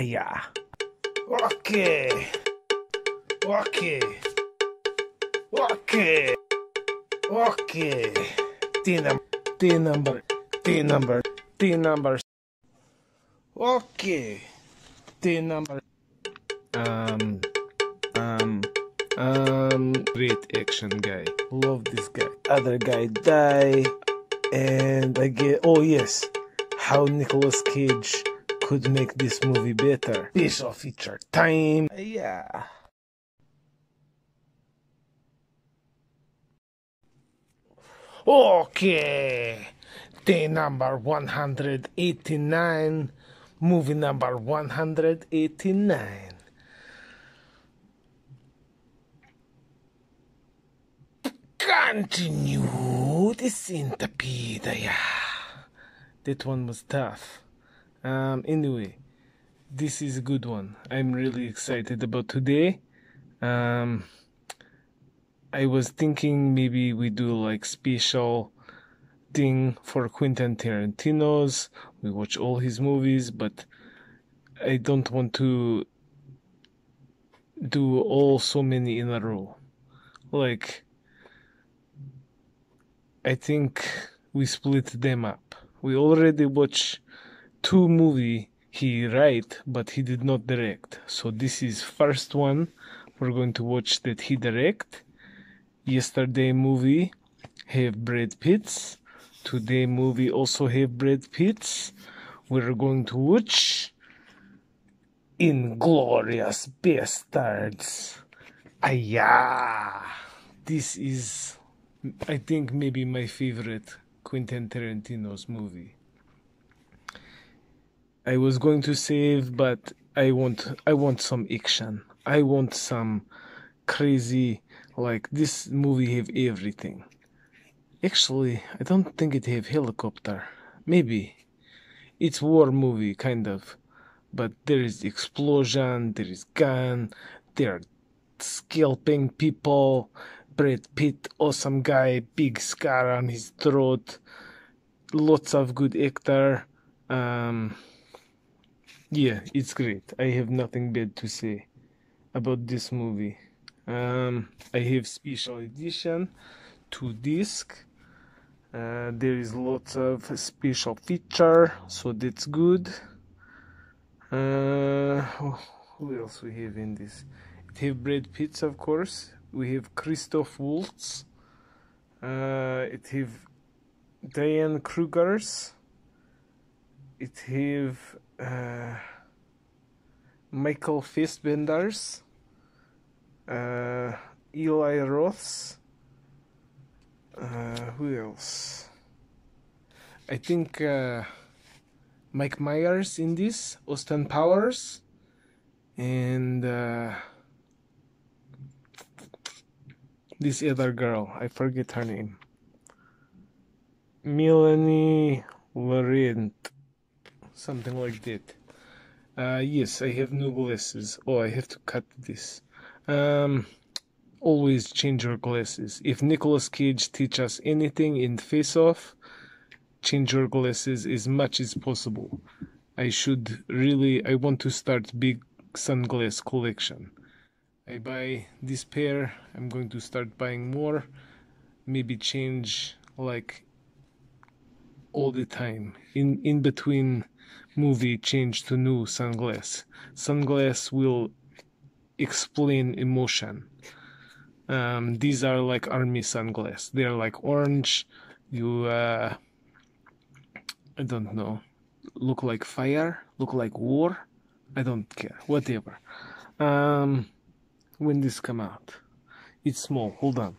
Yeah. Okay. Okay. Okay. Okay. T number. T number. T number. T number. Okay. T number. Um. Um. Um. Great action guy. Love this guy. Other guy die. And I get. Oh, yes. How Nicolas Cage could make this movie better. Special feature time. Yeah. Okay. Day number 189. Movie number 189. Continue the centipede. Yeah. That one was tough. Um, anyway, this is a good one. I'm really excited about today. Um, I was thinking maybe we do like special thing for Quentin Tarantino's. We watch all his movies, but I don't want to do all so many in a row. Like, I think we split them up. We already watched two movie he write, but he did not direct. So this is first one we're going to watch that he direct. Yesterday movie have Brad Pitts. Today movie also have Brad Pitts. We're going to watch Inglourious Basterds. Aya! This is, I think, maybe my favorite Quentin Tarantino's movie. I was going to save, but I want I want some action. I want some crazy like this movie have everything. Actually, I don't think it have helicopter. Maybe it's war movie kind of, but there is explosion, there is gun, there are scalping people. Brad Pitt, awesome guy, big scar on his throat, lots of good actor. Um, yeah, it's great. I have nothing bad to say about this movie. Um, I have special edition, two disc. Uh, there is lots of special feature, so that's good. Uh, who else we have in this? It have Brad Pitts, of course. We have Christoph Waltz. Uh, it have Diane Krugers. It have uh, Michael Fassbenders. Uh, Eli Roths. Uh, who else? I think uh, Mike Myers in this, Austin Powers, and uh, this other girl. I forget her name. Melanie Laurent, something like that. Uh, yes, I have new glasses. Oh, I have to cut this. Um, always change your glasses. If Nicolas Cage teach us anything in Face Off, change your glasses as much as possible. I should really, I want to start big sunglass collection. I buy this pair, I'm going to start buying more, maybe change like all the time. In in between movie change to new sunglass. Sunglass will explain emotion. Um, these are like army sunglasses. They're like orange. You, uh, I don't know, look like fire, look like war. I don't care. Whatever. Um, when this come out, it's small. Hold on.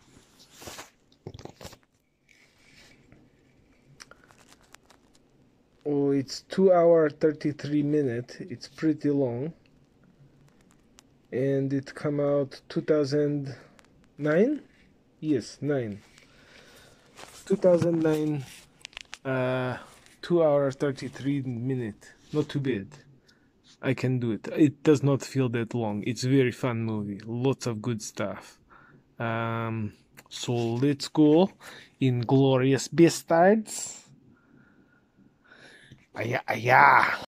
Oh, it's two hour thirty three minute. It's pretty long. And it come out 2009 yes 9 2009 uh 2 hour 33 minute. Not too bad. I can do it. It does not feel that long. It's very fun movie. Lots of good stuff. Um so let's go Inglourious Basterds. Aya, aya.